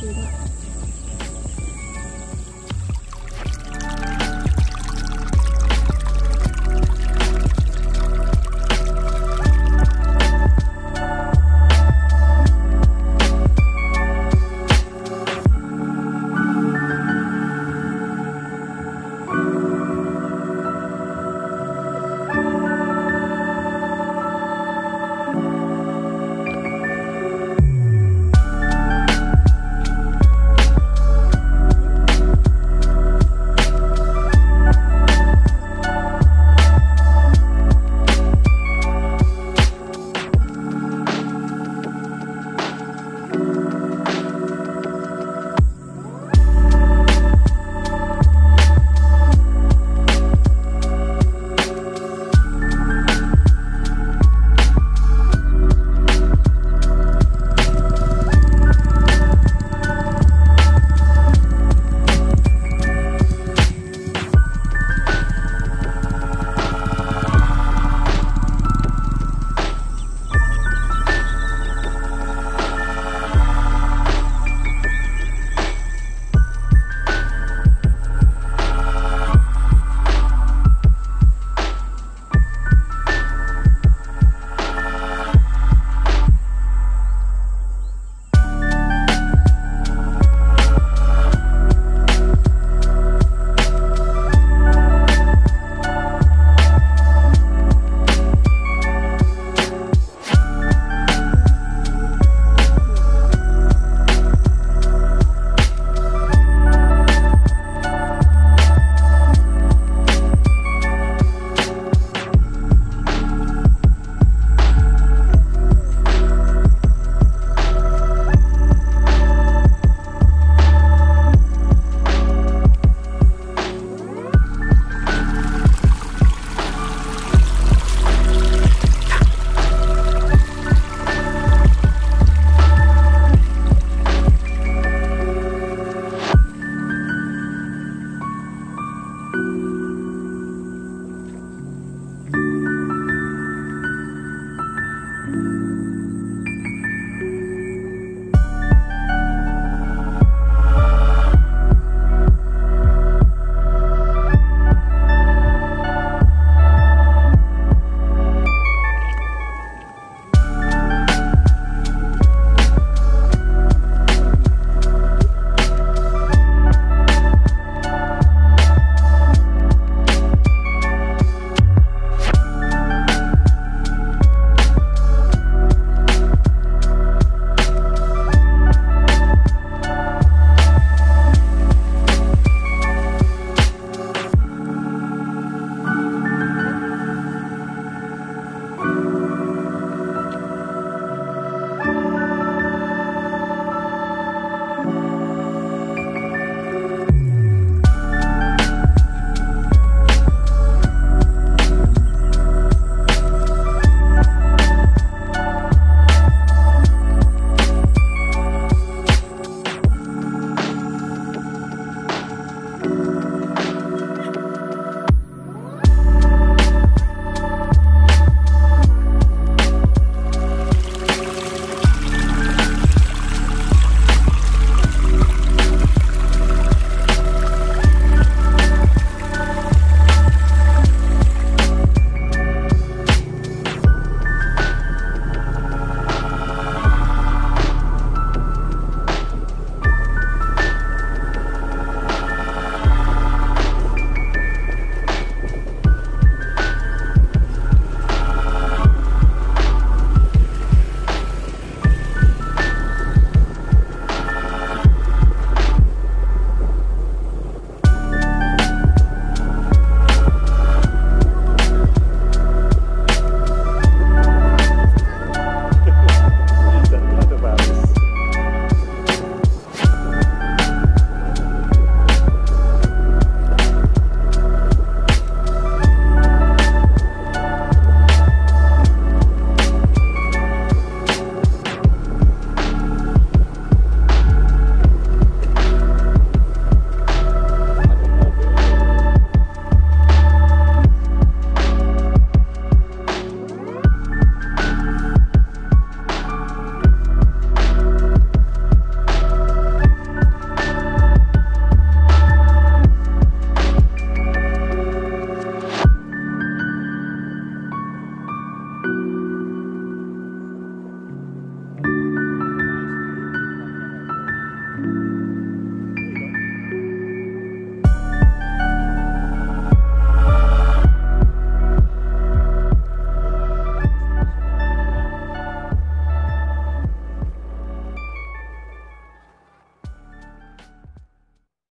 不知道